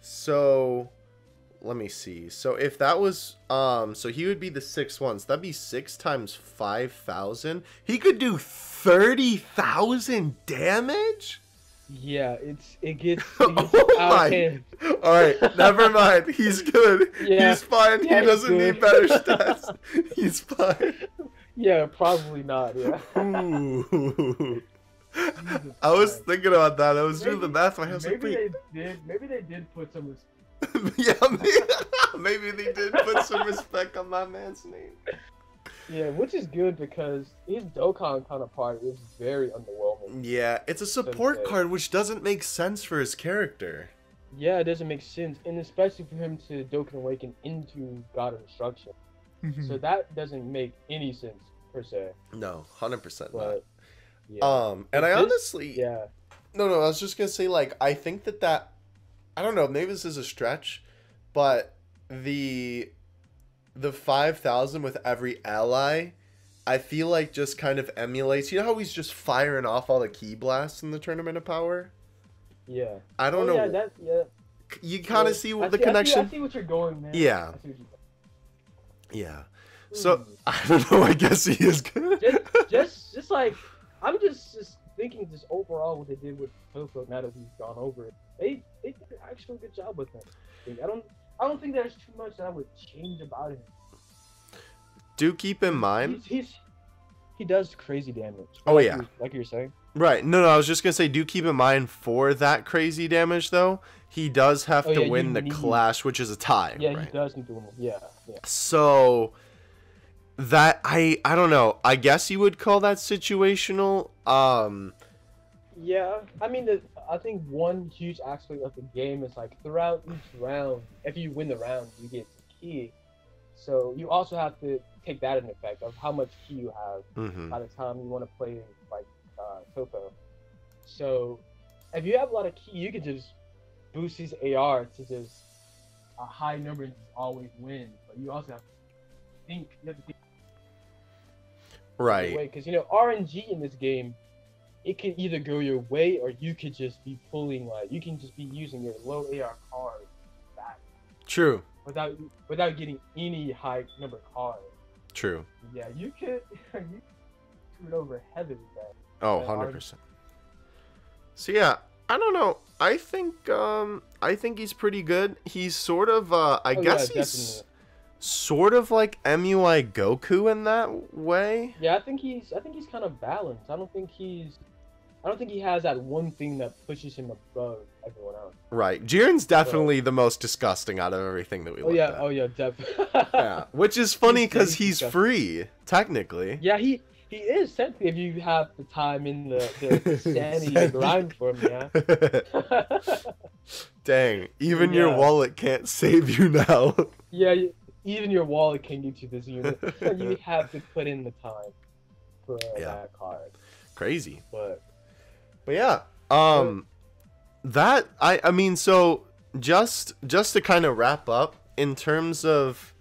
So let me see. So if that was um so he would be the six ones. That'd be six times five thousand. He could do thirty thousand damage? Yeah, it's it gets, it gets Oh my- hand. Alright, never mind. He's good. Yeah, He's fine. yeah, he doesn't need better stats. He's fine. Yeah, probably not. Yeah. Ooh. Jesus I was Christ. thinking about that. I was doing the math. I was like, Maybe wait. they did. Maybe they did put some. res- yeah, maybe, maybe they did put some respect on my man's name. Yeah, which is good because his Dokkan counterpart is very underwhelming. Yeah, it's a support Okay. card, which doesn't make sense for his character. Yeah, it doesn't make sense, and especially for him to Dokkan Awaken into God of Destruction. Hmm. So that doesn't make any sense per se. No, hundred percent not. But yeah, Um, and I honestly, yeah, no, no, I was just gonna say, like, I think that that, I don't know, maybe this is a stretch, but the, the five thousand with every ally, I feel like just kind of emulates. You know how he's just firing off all the ki blasts in the tournament of power. Yeah. I don't oh, know. Yeah, that, yeah. you kind yeah. of see what the see- I see- connection. I see, what you're going, man. Yeah. I see what you're Yeah. So. I don't know. I guess he is good. just, just, just like I'm just, just thinking, just overall, what they did with Toppo. Now that we've gone over it, they, they did an actual good job with him. I. Don't, I don't think there's too much that I would change about him. Do keep in mind. He's, he's he does crazy damage. Oh, like yeah. you- like you're saying. Right. No, no. I was just gonna say, do keep in mind for that crazy damage though, he does have Oh, to yeah, win the clash, which is a tie. Yeah, right? he does need to win. Yeah, yeah. So that I I don't know. I guess you would call that situational. Um. Yeah, I mean, the, I think one huge aspect of the game is like throughout each round, if you win the round, you get key. So you also have to take that into effect of how much key you have mhm. by the time you want to play like uh, Toppo. So if you have a lot of key, you can just boost his AR to just a high number and just always win. But you also have to think. You have to think Right. because you know RNG in this game, it can either go your way or you could just be pulling like you can just be using your low AR card back True. without without getting any high number card. True. Yeah, you could you it over heavily there. Oh, 100 percent. So yeah, I don't know. I think um I think he's pretty good. He's sort of uh I Oh, yeah, guess he's definitely. Sort of like MUI Goku in that way. Yeah, I think he's I think he's kind of balanced. I don't think he's I don't think he has that one thing that pushes him above everyone else. Right. Jiren's definitely the most disgusting out of everything that we Oh looked yeah, at. oh yeah, definitely. yeah. Which is funny because he's he's free, technically. Yeah, he he is technically if you have the time in the, the sanity grind for him, yeah. Dang, even your wallet can't save you now. yeah, even your wallet can get you this unit. you have to put in the time for Yeah. that card. Crazy. But But yeah, um that I I mean so just just to kind of wrap up in terms of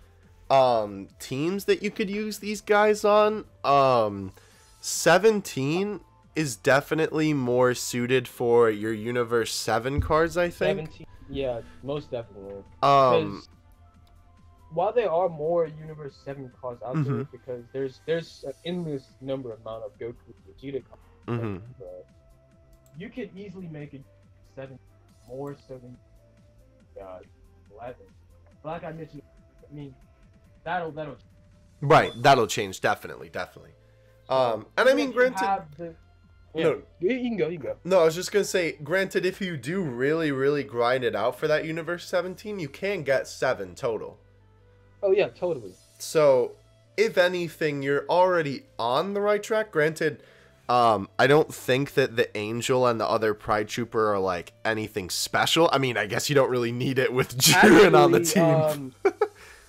um teams that you could use these guys on, um 17 is definitely more suited for your universe 7 cards, I think. seventeen, yeah, most definitely. Um Because while there are more Universe Seven cards out there, Mhm. because there's there's an endless number amount of Goku Vegeta cards. mhm. but you could easily make it seven more so than uh, eleven. But like I mentioned, I mean that'll that'll. Right, that'll change definitely, definitely. Um and I mean granted the- yeah, No. you, can go, you can go. No, I was just gonna say, granted, if you do really, really grind it out for that Universe 17, you can get seven total. Oh yeah, totally. So, if anything, you're already on the right track. Granted, um, I don't think that the Angel and the other Pride Trooper are like anything special. I mean, I guess you don't really need it with Jiren on the team.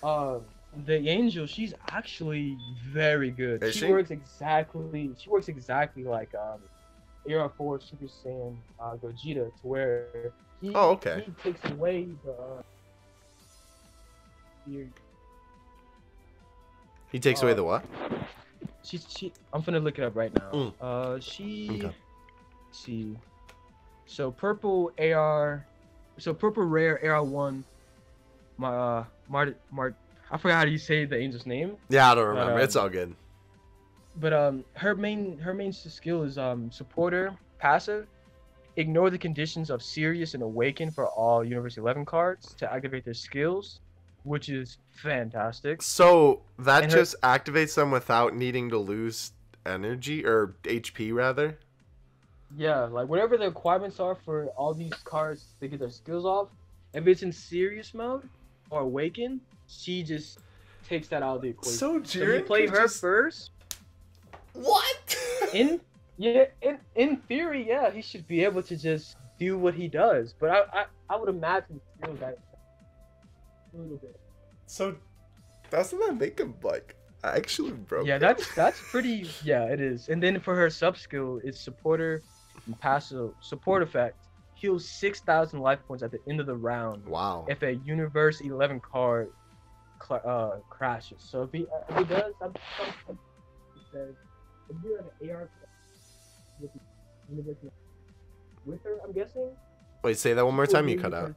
Um, um, the angel, she's actually very good. She, she? works exactly. She works exactly like um, Era Four Super Saiyan uh, Gogeta, to where he, Oh, okay. he takes away the. Uh, the- he takes away uh, the what? She's she. I'm gonna look it up right now. Mm. Uh, she. Okay. let's. So purple AR, so purple rare AR one. My uh, Mart Mart. I forgot how do you say the angel's name, Yeah, I don't remember. um, it's all good. but um, her main her main skill is um supporter passive. Ignore the conditions of serious and Awaken for all Universe 11 cards to activate their skills, which is fantastic. So that and her- just activates them without needing to lose energy or HP rather. Yeah, like whatever the requirements are for all these cards to get their skills off, if it's in serious mode or awaken, she just takes that out of the equation. So So you play her first. What? In yeah, in in theory, yeah, he should be able to just do what he does. But I I, I would imagine that a little bit. so doesn't that make him like actually broken? Yeah, that's that's pretty. Yeah, it is. And then for her sub skill, it's supporter and passive support effect. Heals six thousand life points at the end of the round. wow. if a universe 11 card cl- uh, crashes. So if he, uh, if he does, I'm, I'm, I'm, he says, if you're an AR with universe with her, I'm guessing Wait, say that one more time. You cut out.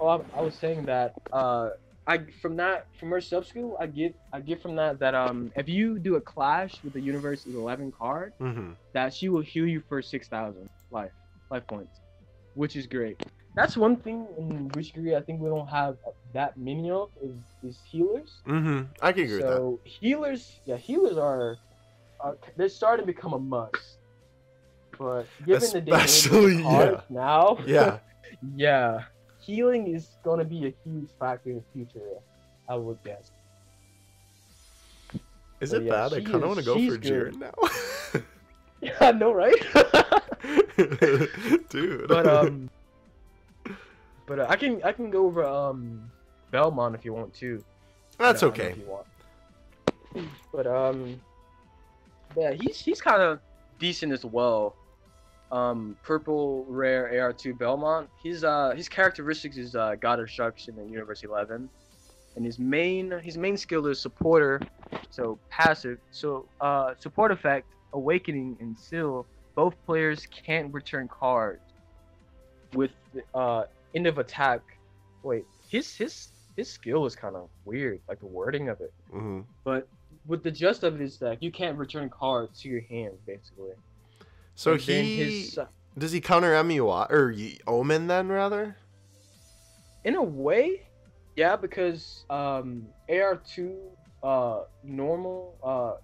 Oh, I, I was saying that. Uh, I from that from her sub school, I get I get from that that um if you do a clash with the universe 11 card, Mm-hmm. that she will heal you for 6,000 life life points, which is great. That's one thing in Witchery I think we don't have that many of is, is healers. Mm-hmm. I can agree with that. So healers, yeah, healers are, are they're starting to become a must. But given the day and age of Especially, the cards yeah. now, Yeah. yeah, healing is gonna be a huge factor in the future. I would guess. Is But it yeah, bad? I kind of want to go for. Jiren now. Yeah, I know, right? Dude. but um, but uh, I can I can go over um Belmod if you want to. that's I okay. if you want. But um, yeah, he's he's kind of decent as well. Um, purple rare AR2 Belmod. His uh his characteristics is uh God of Destruction in the Universe 11, and his main his main skill is supporter, so passive. So uh support effect, Awakening and Seal. Both players can't return cards. With uh end of attack. Wait, his his his skill is kind of weird, like the wording of it. hmm But with the gist of it is that you can't return cards to your hand, basically. So And he his, uh, does he counter MUI or y- Omen then rather? in a way, yeah, because um, AR2 uh, normal uh,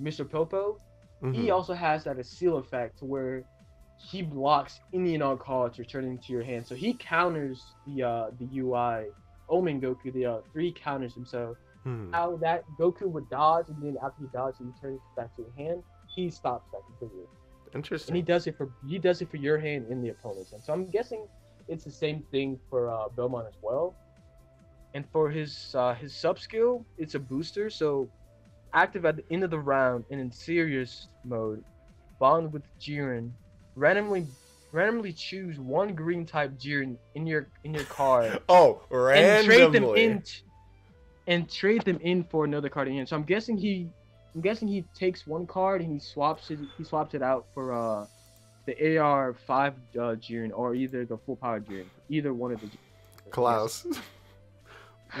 Mr. Popo, Mhm. he also has that a seal effect where he blocks any and all cards returning to your hand. So he counters the uh, the UI Omen Goku, the uh, three counters himself. Mhm. How that Goku would dodge and then after he dodges and returns back to your hand, he stops that completely. And Interesting. he does it for he does it for your hand and the opponent's hand. So I'm guessing it's the same thing for uh, Belmod as well. And for his uh, his sub skill, it's a booster. So active at the end of the round and in serious mode, bond with Jiren. Randomly randomly choose one green type Jiren in your in your card Oh, randomly. and trade them in and trade them in for another card in hand. So I'm guessing he I'm guessing he takes one card and he swaps it he swaps it out for uh the AR five uh Jiren or either the full power Jiren. Either one of the Jiren. Klaus.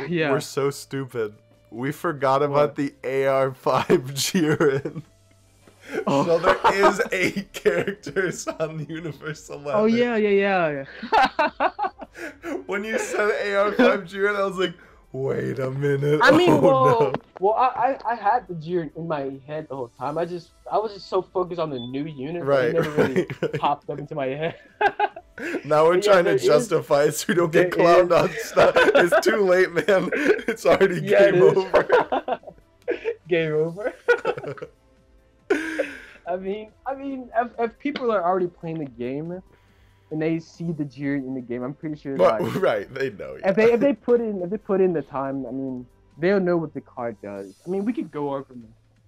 Yeah. We're so stupid. We forgot about the AR5 Jiren. Oh. So there is eight characters on the Universe 11. Oh yeah, yeah, yeah. When you said AR5 Jiren, I was like, wait a minute. I mean, oh, well, no. well, I, I I had the Jiren in my head the whole time. I just I was just so focused on the new unit, that Right, it never really right, right. popped up into my head. Now we're But trying there to is- justify it so we don't get clowned is- on stuff. It's too late, man. It's already Yeah, it game is. over. game over. I mean, I mean, if, if people are already playing the game and they see the Jiren in the game, I'm pretty sure But, like, right, they know. Yeah. if they if they put in if they put in the time, I mean, they'll know what the card does. I mean, we could go over them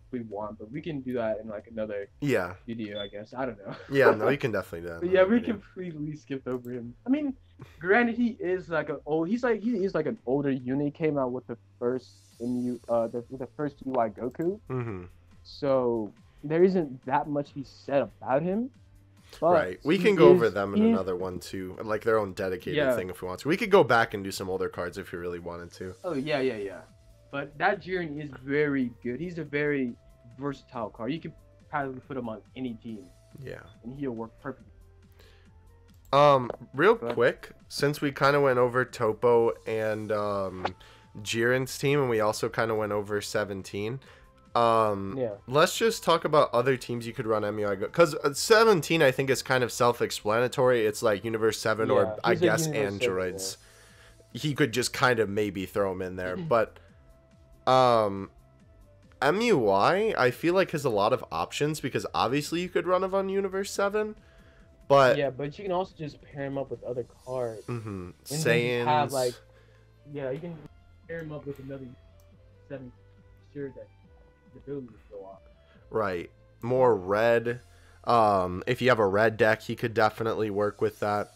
if we want, but we can do that in like another yeah, video, I guess. I don't know. yeah, no, you can definitely do that. Yeah, we completely skipped over him. I mean, granted, he is like an old. He's like he is like an older unit. Came out with the first MU, uh, the the first UI Goku. hmm So there isn't that much he said about him. But Right. We can go over them in is- another one too, like their own dedicated Yeah. thing if we want to. We could go back and do some older cards if you really wanted to. Oh yeah, yeah, yeah. But that Jiren is very good. He's a very versatile card. You can probably put him on any team, Yeah. and he'll work perfectly. Um, real quick, since we kind of went over Toppo and um, Jiren's team, and we also kind of went over 17. Um, Yeah. let's just talk about other teams you could run MUI because 17 I think is kind of self-explanatory. It's like Universe 7 Yeah, or I guess Universe seven, androids. He could just kind of maybe throw him in there, but um MUI I feel like has a lot of options because obviously you could run him on Universe 7, but yeah, but you can also just pair him up with other cards. Mm-hmm. And then Saiyans have like, yeah, you can pair him up with another seven. Sure that the abilities go off. right more red um if you have a red deck he could definitely work with that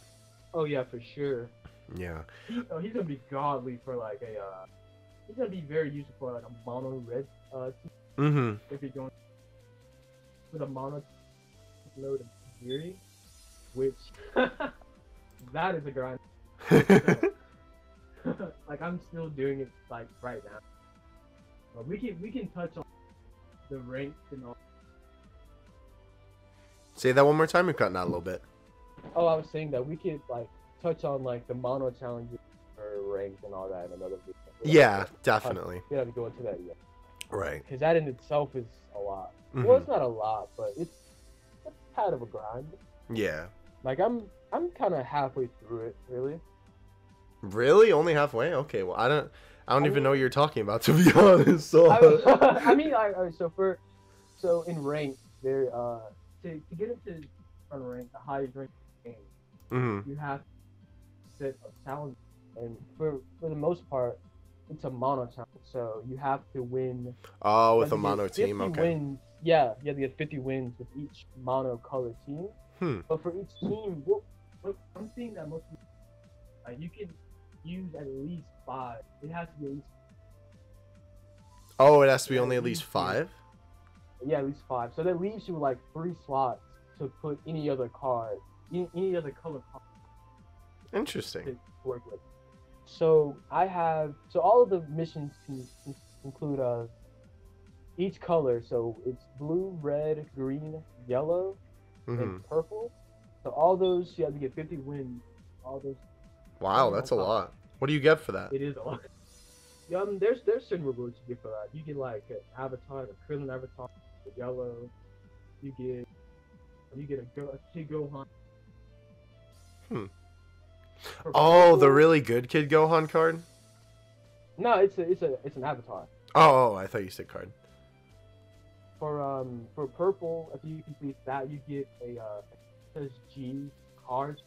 Oh yeah, for sure. yeah He, oh, he's gonna be godly for like a. Uh, he's gonna be very useful for like a mono red uh, mhm if you're going with a mono load of Fury, which that is a grind. like I'm still doing it like right now. But we can we can touch on the ranks and all. Say that one more time. You're cutting out a little bit. Oh, I was saying that we could like touch on like the mono challenges or ranks and all that in another video. We don't Yeah, have to- definitely. We don't have to go into that yet. Right. Because that in itself is a lot. Well, Mhm. it's not a lot, but it's it's kind of a grind. Yeah. Like I'm I'm kind of halfway through it, really. Really? Only halfway? Okay. Well, I don't. I don't I even mean- know what you're talking about, to be honest. So. I, I mean, I, I, so for so in rank, there uh to, to get into front rank, the highest rank game, hmm you have to set a challenge, and for for the most part, it's a mono challenge. So you have to win. Oh, with a mono team. Okay. Wins, yeah, you have to get 50 wins with each mono color team. Hmm. But for each team, what, what I'm seeing that most people, like you can use at least five. It has to be at least Oh, it has to be only at least five. Yeah, at least five. So that leaves you with like three slots to put any other card, any, any other color card Interesting. to work with. So I have so all of the missions can, can include uh each color. So it's blue, red, green, yellow, hmm and purple. So all those you have to get 50 wins. All those Wow, that's a lot. What do you get for that? it is a lot. Um, there's there's certain rewards you get for that. You get like an avatar, a Krillin avatar, the yellow. You get you get a, go, a Kid Gohan. Hmm. For Oh, the really good Kid Gohan card. No, it's a it's a it's an avatar. Oh, oh, I thought you said card. For um for purple, if you complete that, you get a uh it says G card.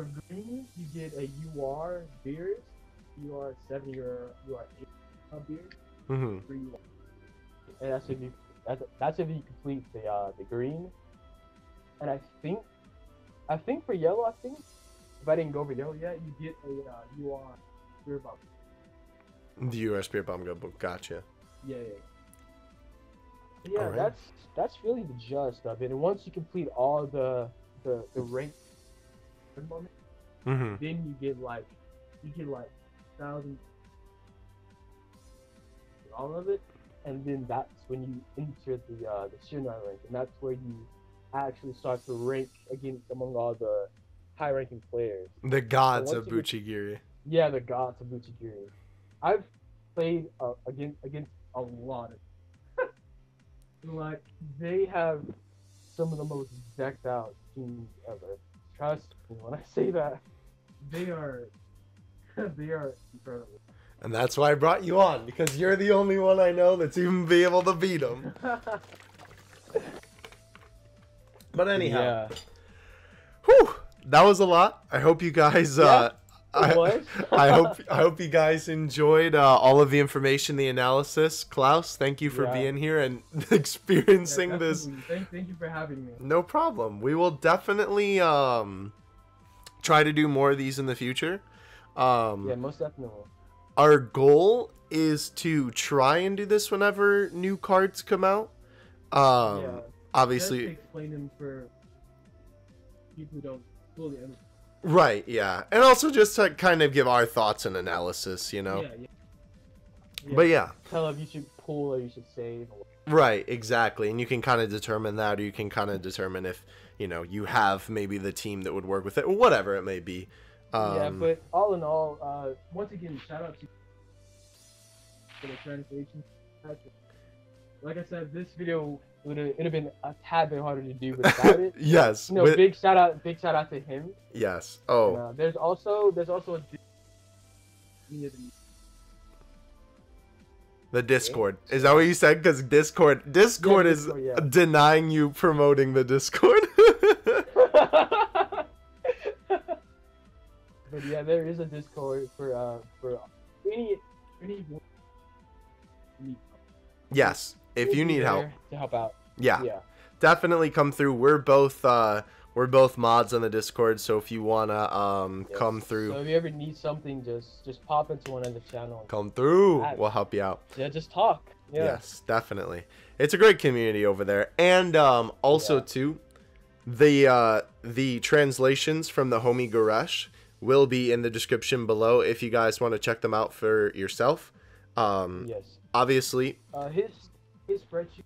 For green, you get a UR beard. UR seven, UR UR eight uh, beard. hmm For UR. And that's if you that's, that's if you complete the uh the green. And I think I think for yellow, I think if I didn't go over yellow yet, you get a uh, UR beard bump. The US Spirit Bomb Gun book. Gotcha. Yeah, yeah. Yeah, Alright. that's that's really the gist of it. And once you complete all the the the rank moment, hmm then you get like you get like thousand all of it, and then that's when you enter the uh the Shirai rank, and that's where you actually start to rank against among all the high ranking players. The gods of you Bucchigiri. Yeah, the gods of Bucchigiri. I've played uh, against against a lot of like they have some of the most decked out teams ever. Trust me when I say that. They are they are incredible. And that's why I brought you on because you're the only one I know that's even be able to beat them. But anyhow, Yeah. whew, that was a lot. I hope you guys. Uh, I, I hope I hope you guys enjoyed uh, all of the information, the analysis. Klaus, thank you for Yeah. being here and Yeah, experiencing this. Thank, thank you for having me. No problem. We will definitely um, try to do more of these in the future. Um, Yeah, most definitely. Our goal is to try and do this whenever new cards come out. Um, yeah. Obviously, explain them for people who don't fully understand. Right? Yeah, and also just to kind of give our thoughts and analysis, you know. Yeah, yeah. yeah. But yeah, tell if you should pull or you should save. Right, exactly. And you can kind of determine that, or you can kind of determine if you know you have maybe the team that would work with it, or whatever it may be. Um, yeah, but all in all, uh, once again, shout out to for the translation. Like I said, this video would it'd have been a tad bit harder to do without it. yes. No, with- big shout out, big shout out to him. yes. And, Oh, uh, there's also there's also a the Discord. Is that what you said? Because Discord, Discord is Discord, yeah. denying you promoting the Discord. but yeah, there is a Discord for uh for any any. yes. If you need help, to help out, yeah, yeah, definitely come through. We're both uh we're both mods on the Discord, so if you wanna um Yes. come through, So if you ever need something, just just pop into one of the channels. come through. Add- We'll help you out. Yeah, just talk. Yeah. Yes, definitely. It's a great community over there. And um also Yeah. too the uh, the translations from the homie Goresh will be in the description below if you guys want to check them out for yourself. Um, Yes. Obviously, Uh, his his spreadsheet.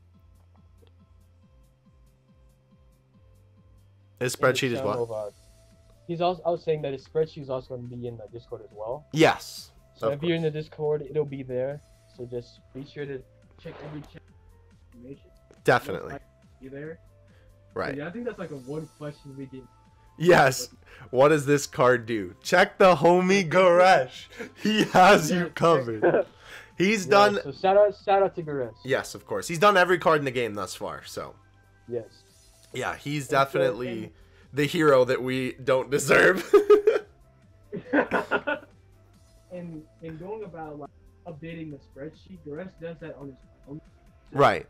his spreadsheet is what? of, uh, he's also. I was saying that his spreadsheet is also going to be in the Discord as well. Yes, So if you're in the Discord, it'll be there. So just be sure to check every information. definitely. Be there. Right. Yeah, I think that's like a one question we did. Yes. What does this card do? Check the homie Goresh. He has you covered. He's Yeah, done. So shout out, shout out to Goresh. Yes, of course. He's done every card in the game thus far. So Yes. yeah, he's And so- definitely the hero that we don't deserve. and and going about like updating the spreadsheet, Goresh does that on his own. right.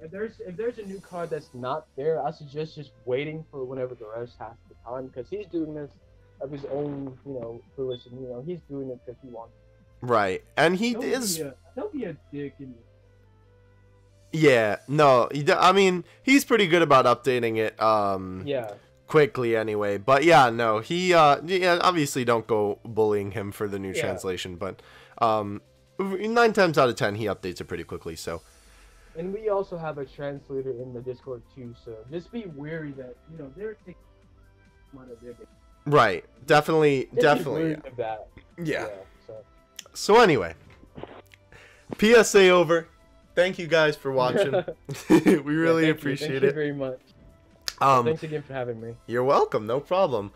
If there's if there's a new card that's not there, I suggest just waiting for whenever the rest has the time because he's doing this of his own, you know, fruition. You know, he's doing it because he wants. Right. And he Don't is. Be a, don't be a dick and Yeah. No. I mean, he's pretty good about updating it. Um. yeah. quickly anyway. But yeah, no, he uh yeah, obviously don't go bullying him for the new Yeah. translation, but um nine times out of ten he updates it pretty quickly, so And we also have a translator in the Discord too, so just be wary that you know they're taking one of their. right. Definitely definitely. of that. Yeah. So. So anyway. PSA over. Thank you guys for watching. we Yeah, really thank you. appreciate Thank you very much. Um Thanks again for having me. You're welcome, no problem.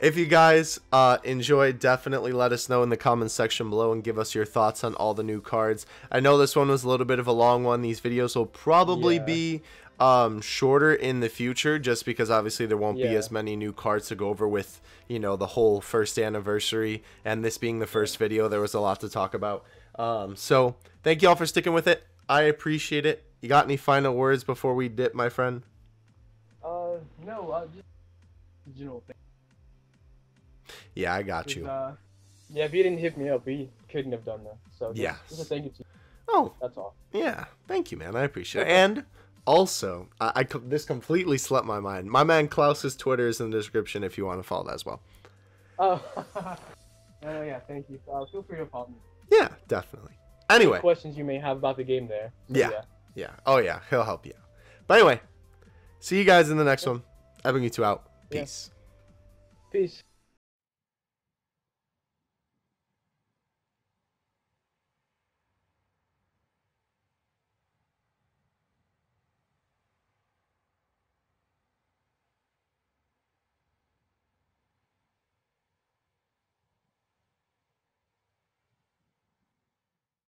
If you guys uh, enjoyed, definitely let us know in the comments section below and give us your thoughts on all the new cards. I know this one was a little bit of a long one. These videos will probably Yeah. be um, shorter in the future just because obviously there won't be as many new cards to go over with, you know, the whole first anniversary. And this being the first video, there was a lot to talk about. Um, so thank you all for sticking with it. I appreciate it. You got any final words before we dip, my friend? Uh, no, uh, just general thing. Yeah, I got you. Uh, yeah, if you didn't hit me up, we couldn't have done that. So just, just thank you to you. Oh, That's all. Yeah, thank you, man. I appreciate it. And also, I, I this completely slipped my mind. My man Klaus's Twitter is in the description if you want to follow that as well. Oh, oh yeah, thank you. Uh, feel free to follow me. Yeah, definitely. Anyway, Questions you may have about the game there. So, Yeah. yeah. Oh yeah, he'll help you. But anyway, see you guys in the next one. Evan you two out. Yeah. Peace. Peace.